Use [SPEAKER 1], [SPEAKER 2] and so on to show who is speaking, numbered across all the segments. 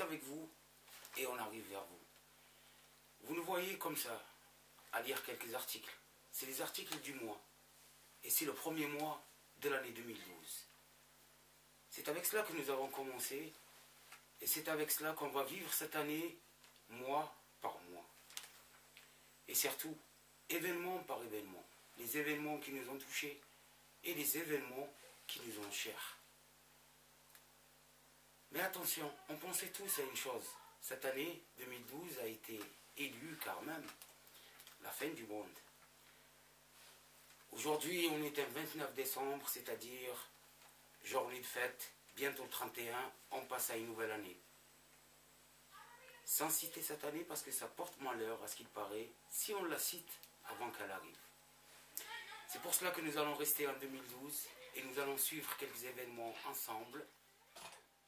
[SPEAKER 1] avec vous et on arrive vers vous. Vous nous voyez comme ça, à lire quelques articles. C'est les articles du mois. Et c'est le premier mois de l'année 2012. C'est avec cela que nous avons commencé. Et c'est avec cela qu'on va vivre cette année, mois par mois. Et surtout, événement par événement. Les événements qui nous ont touchés et les événements qui nous ont chers. Mais attention, on pensait tous à une chose. Cette année 2012 a été élue car même la fin du monde. Aujourd'hui, on est le 29 décembre, c'est-à-dire journée de fête, bientôt le 31, on passe à une nouvelle année. Sans citer cette année parce que ça porte malheur à ce qu'il paraît, si on la cite avant qu'elle arrive. C'est pour cela que nous allons rester en 2012 et nous allons suivre quelques événements ensemble.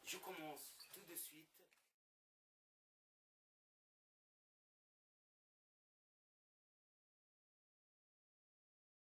[SPEAKER 1] Je commence tout de suite.